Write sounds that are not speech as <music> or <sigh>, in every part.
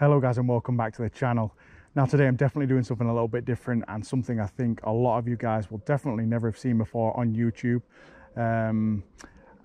Hello guys and welcome back to the channel. Now today I'm definitely doing something a little bit different and something I think a lot of you guys will definitely never have seen before on YouTube. Um,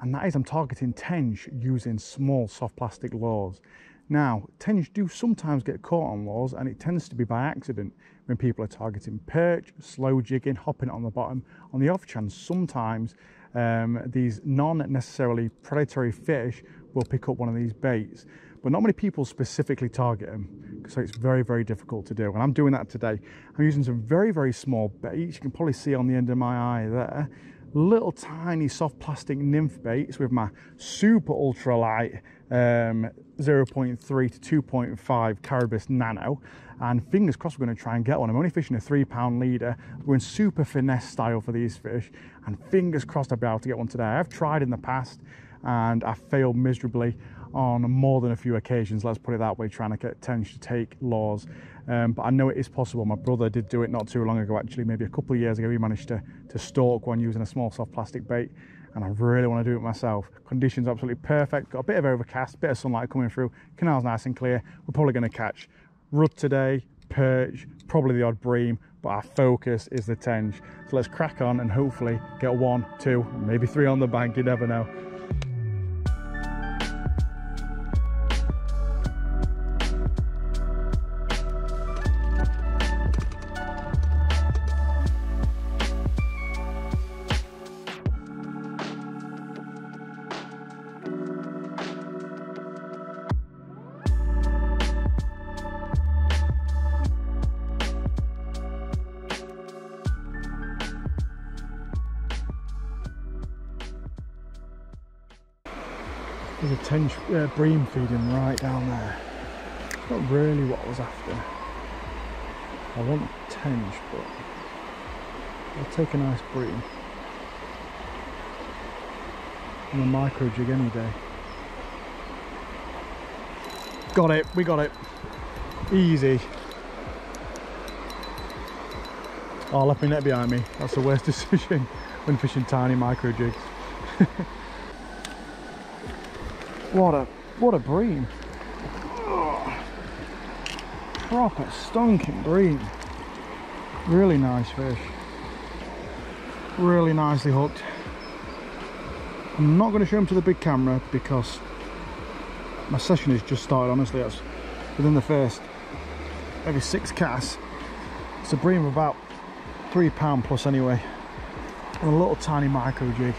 and that is I'm targeting tench using small soft plastic lures. Now, tench do sometimes get caught on lures and it tends to be by accident when people are targeting perch, slow jigging, hopping on the bottom. On the off chance, sometimes um, these non-necessarily predatory fish will pick up one of these baits but not many people specifically target them so it's very very difficult to do. And i'm doing that today. I'm using some very very small baits. You can probably see on the end of my eye there. Little tiny soft plastic nymph baits with my super ultra light um, 0.3 to 2.5 Carabus Nano. And fingers crossed we're going to try and get one. I'm only fishing a three pound leader. We're in super finesse style for these fish. And fingers crossed i'll be able to get one today. I've tried in the past and i failed miserably on more than a few occasions, let's put it that way, trying to get tench to take lures. Um, but I know it is possible. My brother did do it not too long ago, actually, maybe a couple of years ago. He managed to, to stalk one using a small soft plastic bait, and I really want to do it myself. Conditions absolutely perfect. Got a bit of overcast, bit of sunlight coming through. Canal's nice and clear. We're probably going to catch rudd today, perch, probably the odd bream, but our focus is the tench. So let's crack on and hopefully get one, two, maybe three on the bank. You never know. There's a tench uh, bream feeding right down there. Not really what I was after. I want tench, but I'll take a nice bream. And a micro jig any day. Got it, we got it. Easy. Oh, left me net behind me. That's the worst <laughs> decision when fishing tiny micro jigs. <laughs> What a what a bream. Proper stonking bream. Really nice fish. Really nicely hooked. I'm not going to show him to the big camera because my session has just started honestly. That's within the first maybe six casts. It's a bream of about three pound plus anyway. And a little tiny micro jig.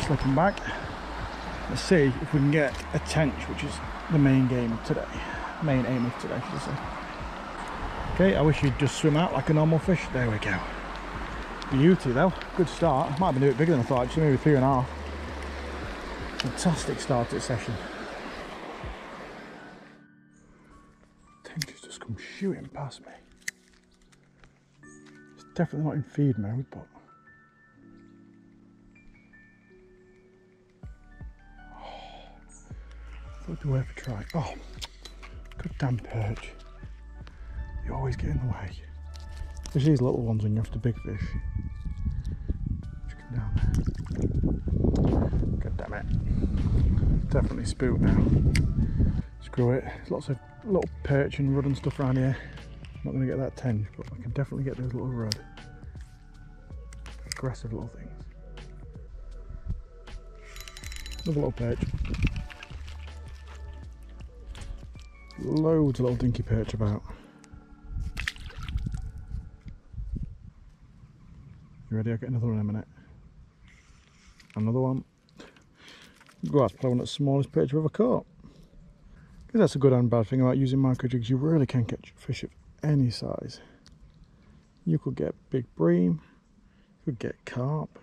Slipping back let's see if we can get a tench which is the main game of today. Main aim of today should I say. Okay I wish you'd just swim out like a normal fish. There we go. Beauty though. Good start. Might have been a bit bigger than I thought actually. Maybe three and a half. Fantastic start to the session. Tench has just come shooting past me. It's definitely not in feed mode but Thought do ever try? Oh, good damn perch. You always get in the way. There's these little ones when you're after big fish. Just down there. God damn it. Definitely spooked now. Screw it. There's lots of little perch and rudd and stuff around here. I'm Not going to get that tench, but I can definitely get those little rudd. Aggressive little things. Another little perch. Loads of little dinky perch about. You ready? I'll get another one in a minute. Another one. Well, that's probably one of the smallest perch I've ever caught. Because that's a good and bad thing about using micro jigs. You really can catch fish of any size. You could get big bream, you could get carp,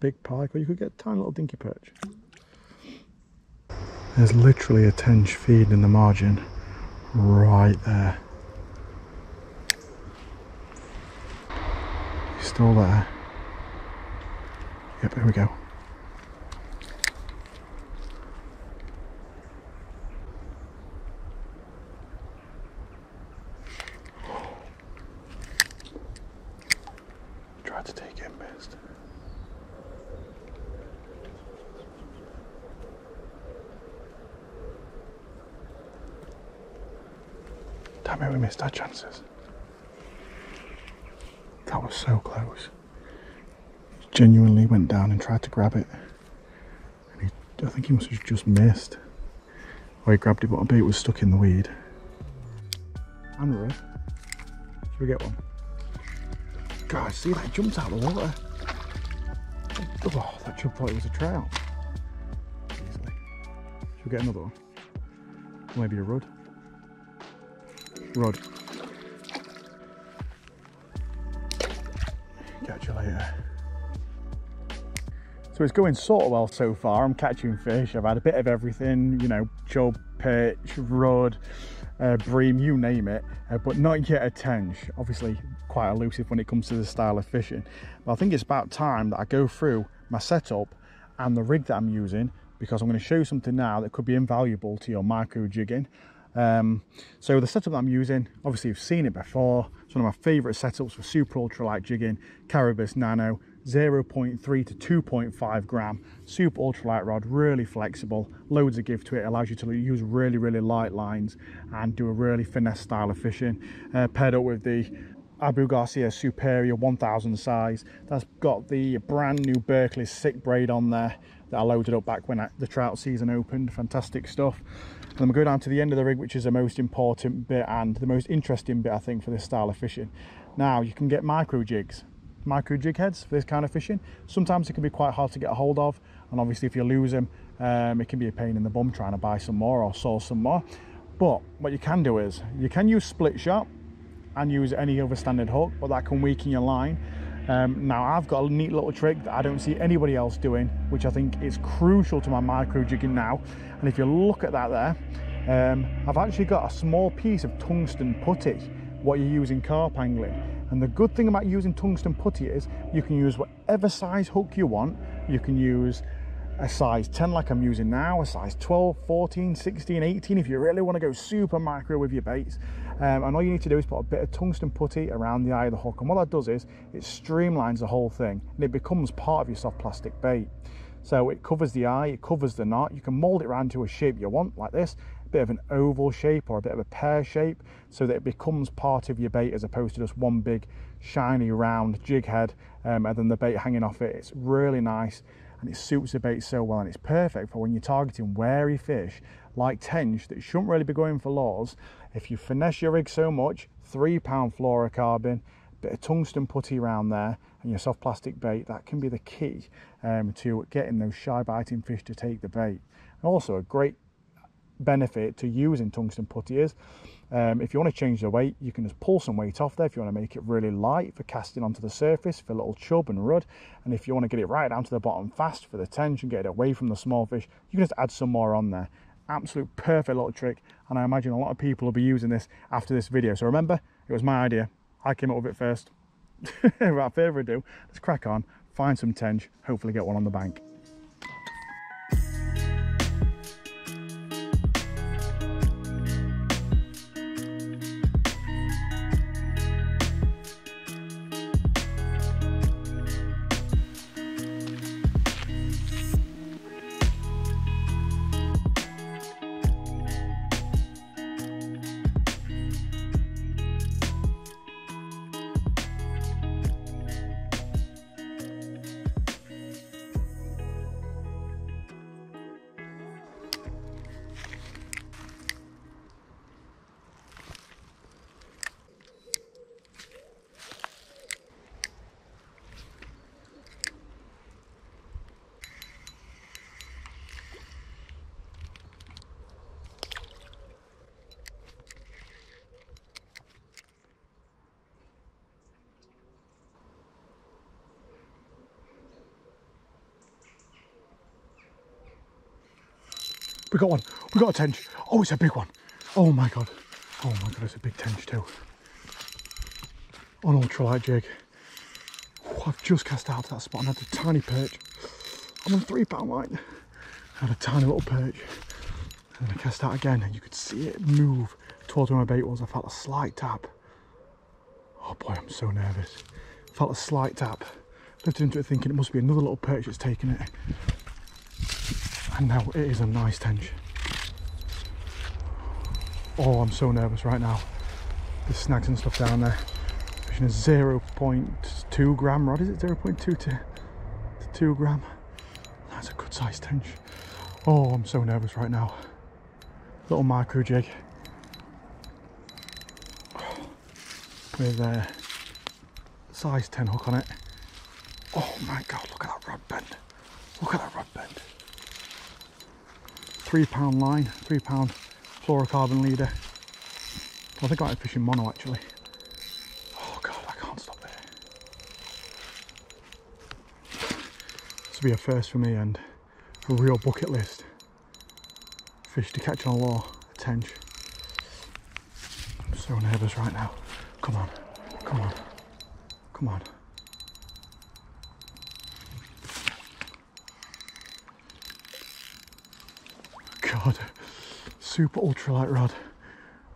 big pike, or you could get tiny little dinky perch. There's literally a tench feed in the margin right there. He's still there. Yep, here we go. Tried to take him, missed. Damn it, we missed our chances. That was so close. He Genuinely went down and tried to grab it. And he, I think he must have just missed. Or he grabbed it, but I bet it was stuck in the weed. And. Should we get one? God, see that jumped out of the water. Oh, that chub thought it was a trout. Easily. Should we get another one? Maybe a rudd. Rudd. Catch you later. So it's going sort of well so far. I'm catching fish. I've had a bit of everything, you know, chub, perch, rudd, uh, bream, you name it, uh, but not yet a tench. Obviously, quite elusive when it comes to the style of fishing. But I think it's about time that I go through my setup and the rig that I'm using because I'm going to show you something now that could be invaluable to your micro jigging. Um, so the setup that I'm using, obviously you've seen it before. It's one of my favourite setups for super ultralight jigging, Carabus Nano, 0.3 to 2.5 gram, super ultralight rod, really flexible, loads of give to it, allows you to use really, really light lines and do a really finesse style of fishing. Uh, paired up with the Abu Garcia Superior 1000 size. That's got the brand new Berkley sick braid on there that I loaded up back when I, the trout season opened. Fantastic stuff. And then we go down to the end of the rig, which is the most important bit and the most interesting bit, I think, for this style of fishing. Now, you can get micro jigs, micro jig heads for this kind of fishing. Sometimes it can be quite hard to get a hold of. And obviously, if you lose them, um, it can be a pain in the bum trying to buy some more or source some more. But what you can do is you can use split shot and use any other standard hook, but that can weaken your line. Um, now I've got a neat little trick that I don't see anybody else doing, which I think is crucial to my micro jigging now. And if you look at that there, um, I've actually got a small piece of tungsten putty, what you use in carp angling. And the good thing about using tungsten putty is you can use whatever size hook you want. You can use a size 10 like I'm using now, a size 12, 14, 16, 18 if you really want to go super micro with your baits. Um, and all you need to do is put a bit of tungsten putty around the eye of the hook. And what that does is it streamlines the whole thing and it becomes part of your soft plastic bait. So it covers the eye, it covers the knot. You can mold it around to a shape you want like this, a bit of an oval shape or a bit of a pear shape so that it becomes part of your bait as opposed to just one big shiny round jig head um, and then the bait hanging off it. It's really nice and it suits the bait so well and it's perfect for when you're targeting wary fish like tench that shouldn't really be going for lures. If you finesse your rig so much, three pound fluorocarbon, bit of tungsten putty around there and your soft plastic bait, that can be the key um, to getting those shy biting fish to take the bait. And also a great benefit to using tungsten putty is um, if you want to change the weight, you can just pull some weight off there if you want to make it really light for casting onto the surface for a little chub and rudd. And if you want to get it right down to the bottom fast for the tension, get it away from the small fish, you can just add some more on there. Absolute perfect little trick. And I imagine a lot of people will be using this after this video. So remember, it was my idea. I came up with it first. <laughs> Without further ado, let's crack on, find some tench, hopefully get one on the bank. We got one. We got a tench. Oh, it's a big one. Oh my god. Oh my god, it's a big tench too. On ultralight jig. I've just cast out to that spot and had a tiny perch. I'm on three pound line. I had a tiny little perch. And I cast out again and you could see it move towards where my bait was. I felt a slight tap. Oh boy, I'm so nervous. Felt a slight tap. Lifted into it thinking it must be another little perch that's taken it. And now it is a nice tench. Oh, I'm so nervous right now. the snags and stuff down there. Fishing a 0.2 gram rod, is it 0.2 to, to 2 gram? That's a good sized tench. Oh, I'm so nervous right now. Little micro jig. With a size 10 hook on it. Oh my god, look at that rod bend. Look at that rod bend. Three pound line, three pound fluorocarbon leader. I think I might fishing mono actually. Oh god, I can't stop there. This will be a first for me and a real bucket list. Fish to catch on a lure, a tench. I'm so nervous right now. Come on, come on, come on. God, super ultralight rod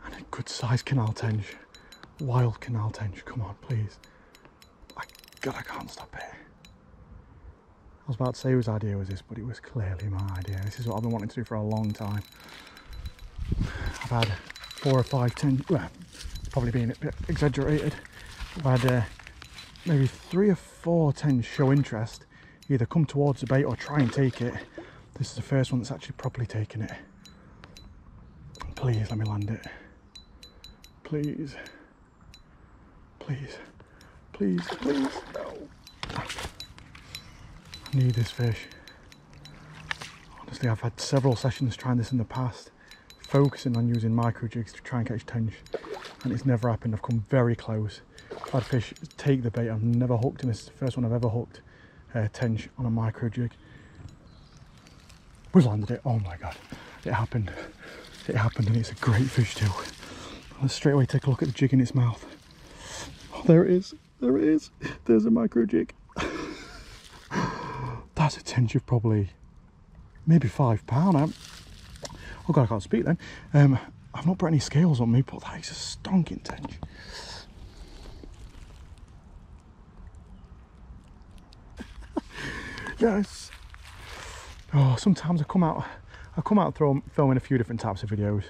and a good sized canal tench. Wild canal tench, come on, please. I, God, I can't stop it. I was about to say whose idea was this, but it was clearly my idea. This is what I've been wanting to do for a long time. I've had four or five tench, well, it's probably being a bit exaggerated. I've had uh, maybe three or four tench show interest, either come towards the bait or try and take it. This is the first one that's actually properly taken it. Please let me land it. Please. Please. Please, please. No. I need this fish. Honestly, I've had several sessions trying this in the past, focusing on using micro jigs to try and catch tench, and it's never happened. I've come very close. I've had fish take the bait. I've never hooked, and this is the first one I've ever hooked uh, tench on a micro jig. We landed it. Oh my god, it happened. It happened, and it's a great fish too. Let's straight away take a look at the jig in its mouth. Oh, there it is. There it is. There's a micro jig. <laughs> That's a tench of probably maybe five pound. Oh god, I can't speak then. Um, I've not brought any scales on me, but that is a stonking tench. <laughs> yes. Oh, sometimes I come out, I come out through filming a few different types of videos,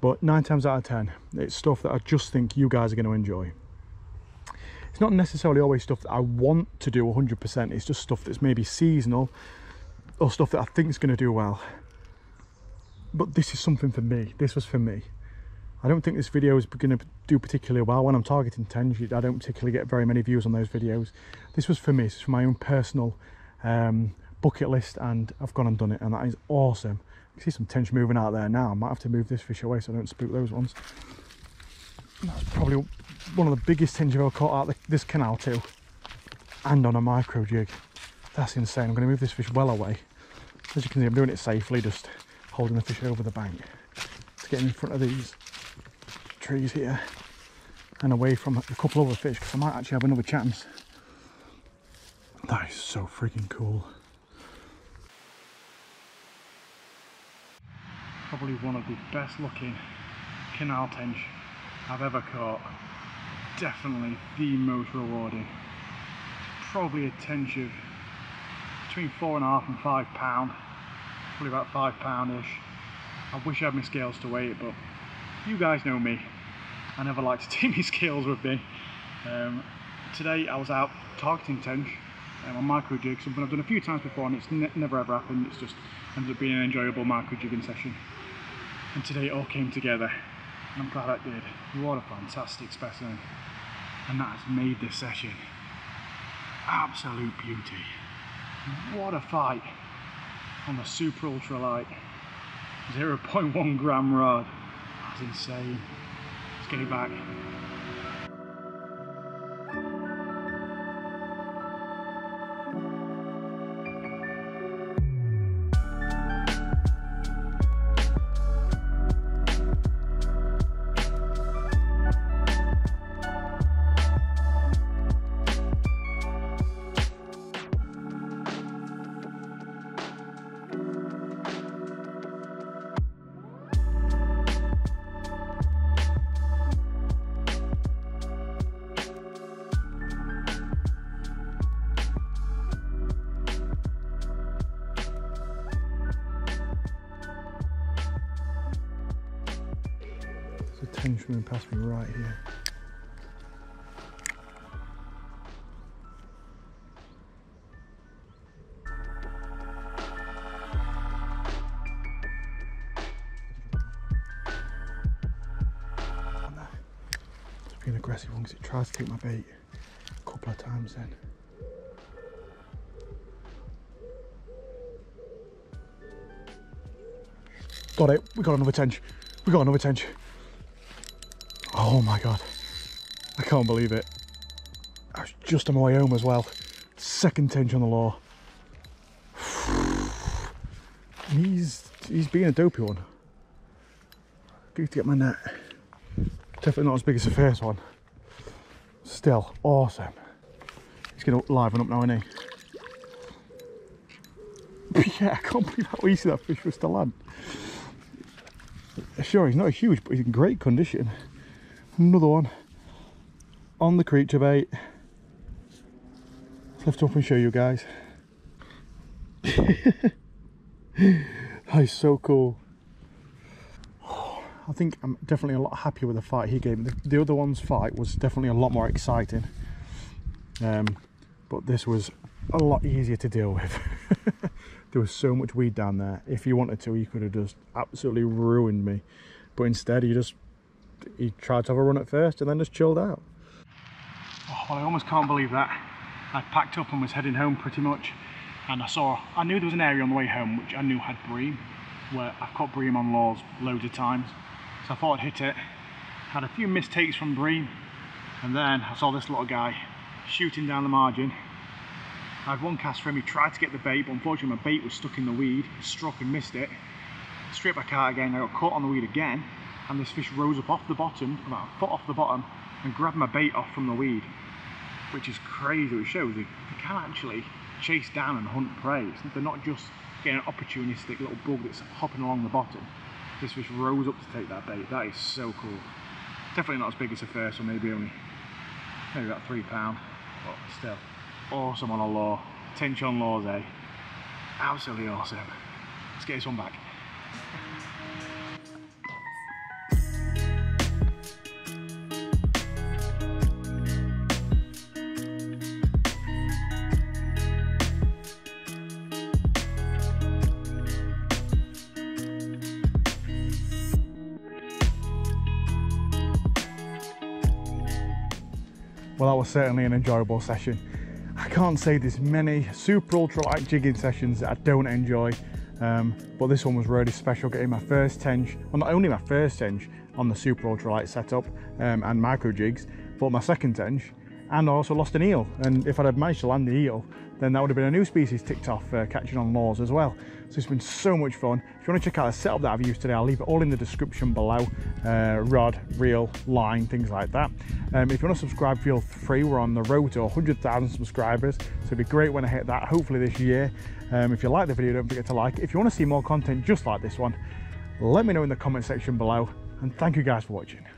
but nine times out of ten, it's stuff that I just think you guys are going to enjoy. It's not necessarily always stuff that I want to do 100%. It's just stuff that's maybe seasonal or stuff that I think is going to do well. But this is something for me. This was for me. I don't think this video is going to do particularly well. When I'm targeting tench, I don't particularly get very many views on those videos. This was for me. Is for my own personal um, bucket list and I've gone and done it and that is awesome. You see some tench moving out there now. I might have to move this fish away so I don't spook those ones. That's probably one of the biggest tench I've ever caught out of this canal too. And on a micro jig. That's insane. I'm going to move this fish well away. As you can see, I'm doing it safely, just holding the fish over the bank. To get in front of these trees here and away from a couple other fish because I might actually have another chance. That is so freaking cool. Probably one of the best looking canal tench I've ever caught. Definitely the most rewarding. Probably a tench of between four and a half and five pound. Probably about five pound-ish. I wish I had my scales to weigh it, but you guys know me. I never like to <laughs> take my scales with me. Um, today I was out targeting tench um, on micro jig, something I've done a few times before and it's ne never ever happened. It's just ended up being an enjoyable micro jigging session. And today it all came together I'm glad I did. What a fantastic specimen. And that has made this session absolute beauty. What a fight on the super ultralight 0.1 gram rod. That's insane. Let's get it back. Tension swimming past me right here. Oh, it's being aggressive one because it tries to take my bait a couple of times then. Got it. We got another tench. We got another tench. Oh my god. I can't believe it. I was just on my way home as well. Second tench on the lure. <sighs> He's he's being a dopey one. Good to get my net. Definitely not as big as the first one. Still awesome. He's gonna liven up now, isn't he? <laughs> yeah, I can't believe how easy that fish was to land. Sure, he's not huge, but he's in great condition. Another one on the creature bait. Let's lift up and show you guys. <laughs> that is so cool. I think I'm definitely a lot happier with the fight he gave me. The, the other one's fight was definitely a lot more exciting. Um, but this was a lot easier to deal with. <laughs> there was so much weed down there. If he wanted to, he could have just absolutely ruined me. But instead, he just he tried to have a run at first and then just chilled out. Oh, well, I almost can't believe that. I packed up and was heading home pretty much. And I saw, I knew there was an area on the way home which I knew had bream, where I've caught bream on lures loads of times. So I thought I'd hit it. Had a few mistakes from bream. And then I saw this little guy shooting down the margin. I had one cast for him, he tried to get the bait, but unfortunately my bait was stuck in the weed. Struck and missed it. Straight back out again, I got caught on the weed again and this fish rose up off the bottom, about a foot off the bottom, and grabbed my bait off from the weed, which is crazy. It shows they, they can actually chase down and hunt prey. They're not just getting an opportunistic little bug that's hopping along the bottom. This fish rose up to take that bait. That is so cool. Definitely not as big as the first one, maybe only maybe about three pound, but still awesome on a lure. Tench on lures, eh? Absolutely awesome. Let's get this one back. Was certainly an enjoyable session. I can't say there's many super ultra light jigging sessions that I don't enjoy, um, but this one was really special, getting my first tench, well not only my first tench on the super ultra light setup um, and micro jigs, but my second tench, and I also lost an eel. And if I'd managed to land the eel, then that would have been a new species ticked off uh, catching on lures as well. So it's been so much fun. If you want to check out the setup that I've used today, I'll leave it all in the description below. Uh, rod, reel, line, things like that. Um, if you want to subscribe, feel free. We're on the road to 100,000 subscribers. So it'd be great when I hit that, hopefully this year. Um, if you like the video, don't forget to like If you want to see more content just like this one, let me know in the comment section below. And thank you guys for watching.